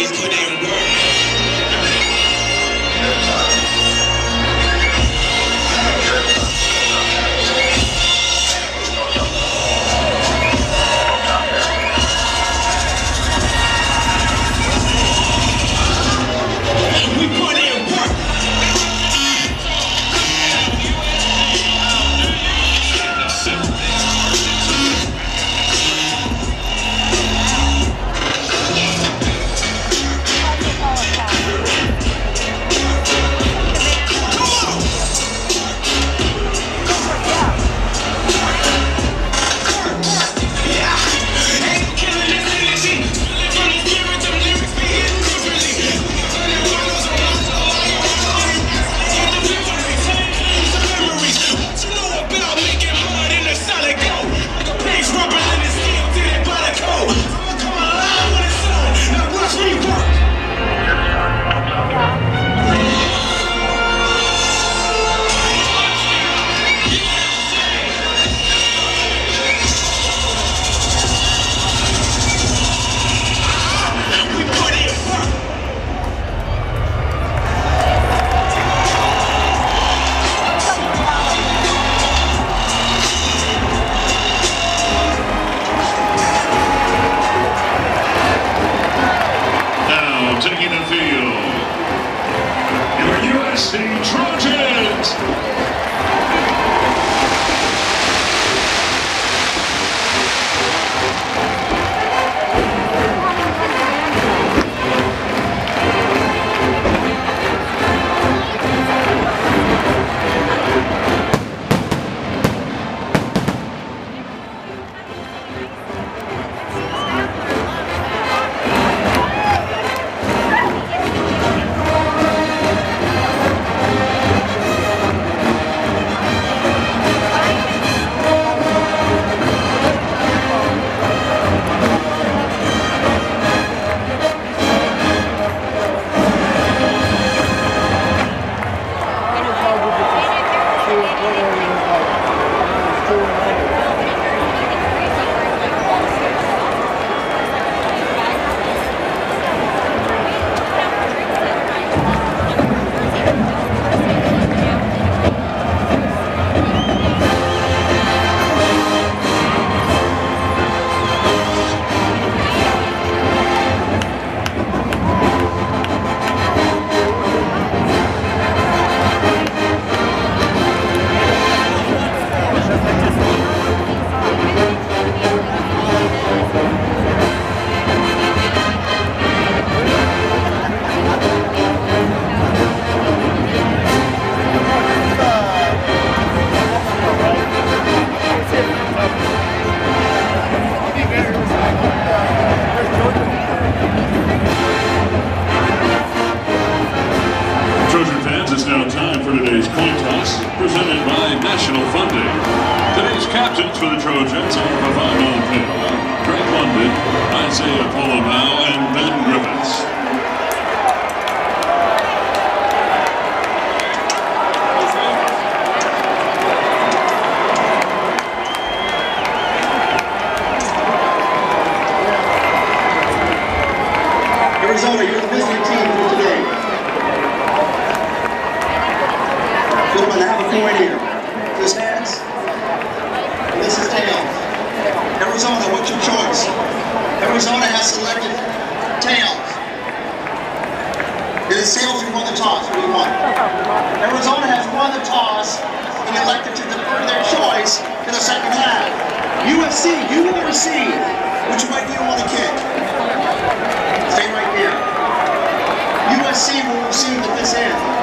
So we Trojans. Trojan fans, it's now time for today's coin toss, presented by National Funding. Today's captains for the Trojans are Pavano Pena, Drake London, Isaiah Pola-Mao, and Ben Griffiths. Arizona, you're the visiting team for today. Gentlemen, have a coin here. This heads, and this is tails. Arizona, what's your choice? Arizona has selected tails. It is tails who won the toss. What do you want? Arizona has won the toss and elected to defer their choice to the second half. USC, you will receive. Which way do you want to kick? sigo, sigo dizendo.